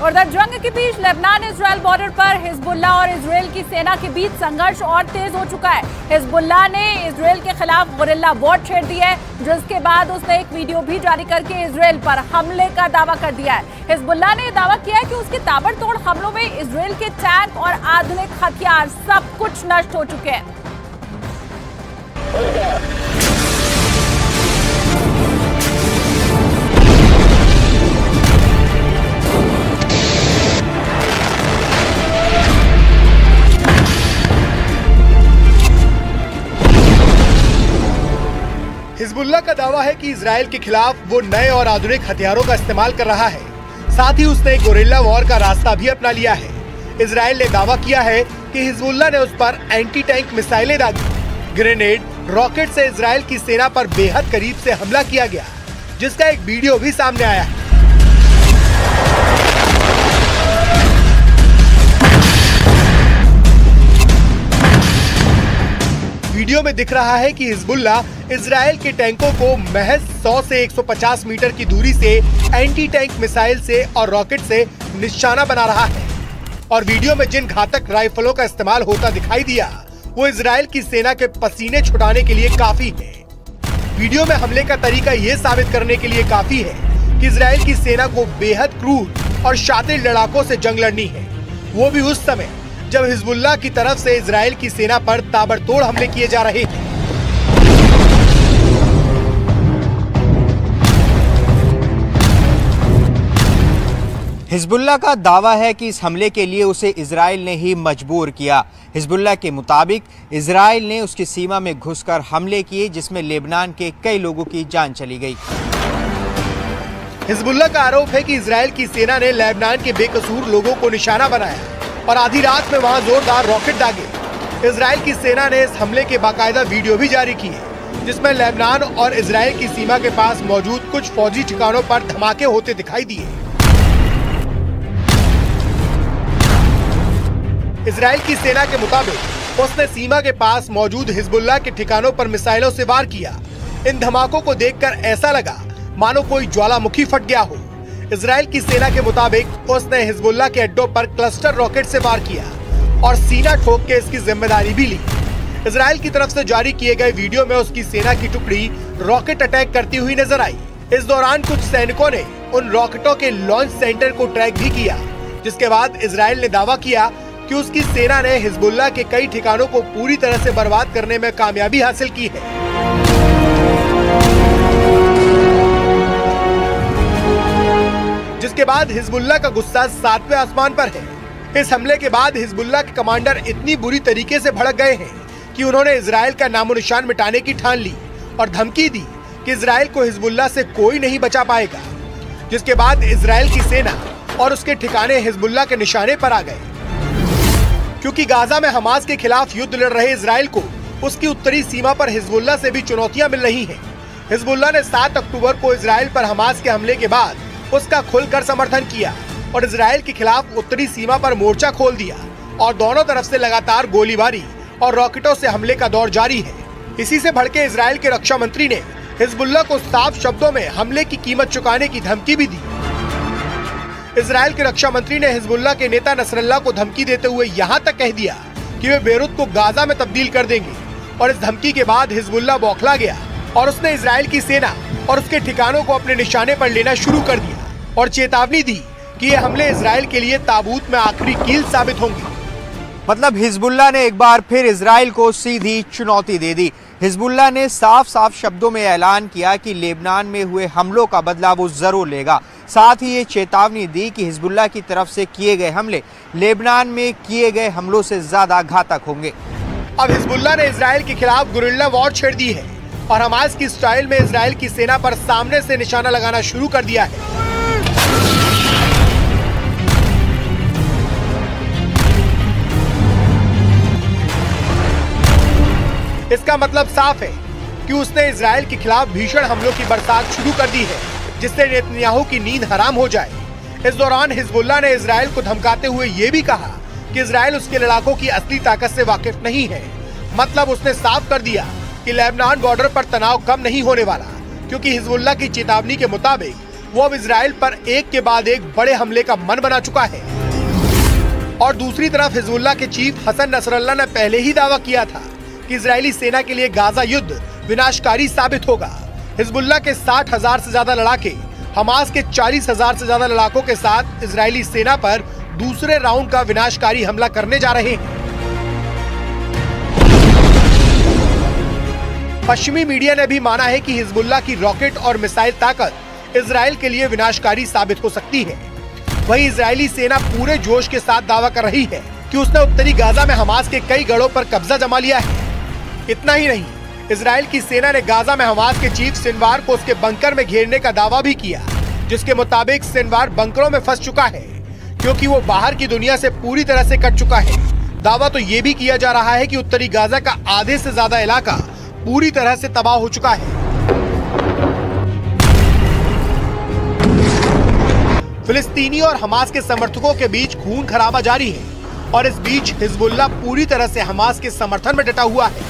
उधर जंग के बीच लेबनान इसराइल बॉर्डर पर हिजबुल्ला और इसराइल की सेना के बीच संघर्ष और तेज हो चुका है। हिजबुल्ला ने इसराइल के खिलाफ गुरिल्ला वॉर छेड़ दी है, जिसके बाद उसने एक वीडियो भी जारी करके इसराइल पर हमले का दावा कर दिया है। हिजबुल्ला ने दावा किया है कि उसके ताबड़तोड़ हमलों में इसराइल के टैंक और आधुनिक हथियार सब कुछ नष्ट हो चुके हैं। हिजबुल्ला का दावा है कि इसराइल के खिलाफ वो नए और आधुनिक हथियारों का इस्तेमाल कर रहा है। साथ ही उसने गोरिल्ला वॉर का रास्ता भी अपना लिया है। इसराइल ने दावा किया है कि हिजबुल्ला ने उस पर एंटी टैंक मिसाइलें दागी। ग्रेनेड, रॉकेट से इसराइल की सेना पर बेहद करीब से हमला किया गया, जिसका एक वीडियो भी सामने आया है। वीडियो में दिख रहा है कि हिजबुल्ला इसराइल के टैंकों को महज 100 से 150 मीटर की दूरी से एंटी टैंक मिसाइल से और रॉकेट से निशाना बना रहा है। और वीडियो में जिन घातक राइफलों का इस्तेमाल होता दिखाई दिया, वो इसराइल की सेना के पसीने छुटाने के लिए काफ़ी है। वीडियो में हमले का तरीका ये साबित करने के लिए काफ़ी है कि इसराइल की सेना को बेहद क्रूर और शातिर लड़ाकों से जंग लड़नी है। वो भी उस समय जब हिजबुल्ला की तरफ़ से इसराइल की सेना पर ताबड़तोड़ हमले किए जा रहे थे। हिजबुल्ला का दावा है कि इस हमले के लिए उसे इसराइल ने ही मजबूर किया। हिजबुल्ला के मुताबिक इसराइल ने उसकी सीमा में घुसकर हमले किए, जिसमें लेबनान के कई लोगों की जान चली गई। हिजबुल्ला का आरोप है कि इसराइल की सेना ने लेबनान के बेकसूर लोगों को निशाना बनाया और आधी रात में वहाँ जोरदार रॉकेट दागे। इसराइल की सेना ने इस हमले के बाकायदा वीडियो भी जारी किए, जिसमें लेबनान और इसराइल की सीमा के पास मौजूद कुछ फौजी ठिकानों पर धमाके होते दिखाई दिए। इसराइल की सेना के मुताबिक, उसने सीमा के पास मौजूद हिजबुल्ला के ठिकानों पर मिसाइलों से वार किया। इन धमाकों को देखकर ऐसा लगा, मानो कोई ज्वालामुखी फट गया हो। इसराइल की सेना के मुताबिक, उसने हिजबुल्ला के अड्डों पर क्लस्टर रॉकेट से वार किया और सीना ठोक के इसकी ज़िम्मेदारी भी ली। इसराइल की तरफ़ से जारी किए गए वीडियो में उसकी सेना की टुकड़ी रॉकेट अटैक करती हुई नज़र आई। इस दौरान कुछ सैनिकों ने उन रॉकेटों के लॉन्च सेंटर को ट्रैक भी किया, जिसके बाद इसराइल ने दावा किया कि उसकी सेना ने हिजबुल्ला के कई ठिकानों को पूरी तरह से बर्बाद करने में कामयाबी हासिल की है। जिसके बाद हिजबुल्ला का गुस्सा सातवें आसमान पर है। इस हमले के बाद हिजबुल्ला के कमांडर इतनी बुरी तरीके से भड़क गए हैं कि उन्होंने इसराइल का नामो निशान मिटाने की ठान ली और धमकी दी कि इसराइल को हिजबुल्ला से कोई नहीं बचा पाएगा। जिसके बाद इसराइल की सेना और उसके ठिकाने हिजबुल्ला के निशाने पर आ गए। क्योंकि गाजा में हमास के खिलाफ युद्ध लड़ रहे इसराइल को उसकी उत्तरी सीमा पर हिजबुल्ला से भी चुनौतियाँ मिल रही हैं। हिजबुल्ला ने 7 अक्टूबर को इसराइल पर हमास के हमले के बाद उसका खुलकर समर्थन किया और इसराइल के खिलाफ उत्तरी सीमा पर मोर्चा खोल दिया और दोनों तरफ़ से लगातार गोलीबारी और रॉकेटों से हमले का दौर जारी है इसी से भड़के इसराइल के रक्षा मंत्री ने हिजबुल्ला को साफ़ शब्दों में हमले की कीमत चुकाने की धमकी भी दी इसराइल के रक्षा मंत्री ने हिजबुल्ला के नेता नसरल्ला को धमकी देते हुए यहाँ तक कह दिया कि वे बेरूत को गाजा में तब्दील कर देंगे और इस धमकी के बाद हिजबुल्ला बौखला गया और उसने इसराइल की सेना और उसके ठिकानों को अपने निशाने पर लेना शुरू कर दिया और चेतावनी दी कि ये हमले इसराइल के लिए ताबूत में आखिरी कील साबित होंगे। मतलब हिजबुल्ला ने एक बार फिर इसराइल को सीधी चुनौती दे दी। हिजबुल्ला ने साफ़ साफ़ शब्दों में ऐलान किया कि लेबनान में हुए हमलों का बदला वो ज़रूर लेगा। साथ ही ये चेतावनी दी कि हिजबुल्ला की तरफ़ से किए गए हमले लेबनान में किए गए हमलों से ज़्यादा घातक होंगे। अब हिजबुल्ला ने इसराइल के खिलाफ गुरिल्ला वॉर छेड़ दी है और हमास की स्टाइल में इसराइल की सेना पर सामने से निशाना लगाना शुरू कर दिया है। इसका मतलब साफ़ है कि उसने इसराइल के खिलाफ भीषण हमलों की बरसात शुरू कर दी है। जिससे नेतन्याहू की नींद हराम हो जाए। इस दौरान हिजबुल्ला ने इसराइल को धमकाते हुए ये भी कहा कि इसराइल उसके लड़ाकों की असली ताकत से वाकिफ नहीं है। मतलब उसने साफ़ कर दिया कि लेबनान बॉर्डर पर तनाव कम नहीं होने वाला, क्योंकि हिजबुल्ला की चेतावनी के मुताबिक वो अब इसराइल पर एक के बाद एक बड़े हमले का मन बना चुका है। और दूसरी तरफ़ हिजबुल्ला के चीफ हसन नसरल्ला ने पहले ही दावा किया था कि इसराइली सेना के लिए गाजा युद्ध विनाशकारी साबित होगा। हिजबुल्ला के साठ हज़ार से ज़्यादा लड़ाके, हमास के चालीस हज़ार से ज़्यादा लड़ाकों के साथ इजरायली सेना पर दूसरे राउंड का विनाशकारी हमला करने जा रहे हैं। पश्चिमी मीडिया ने भी माना है कि हिजबुल्ला की रॉकेट और मिसाइल ताकत इसराइल के लिए विनाशकारी साबित हो सकती है। वहीं इजरायली सेना पूरे जोश के साथ दावा कर रही है कि उसने उत्तरी गाजा में हमास के कई गढ़ों पर कब्जा जमा लिया है। इतना ही नहीं इसराइल की सेना ने गाजा में हमास के चीफ सिनवार को उसके बंकर में घेरने का दावा भी किया, जिसके मुताबिक सिनवार बंकरों में फंस चुका है, क्योंकि वो बाहर की दुनिया से पूरी तरह से कट चुका है। दावा तो ये भी किया जा रहा है कि उत्तरी गाजा का आधे से ज़्यादा इलाका पूरी तरह से तबाह हो चुका है। फिलिस्तीनी और हमास के समर्थकों के बीच खून खराबा जारी है, और इस बीच हिजबुल्ला पूरी तरह से हमास के समर्थन में डटा हुआ है।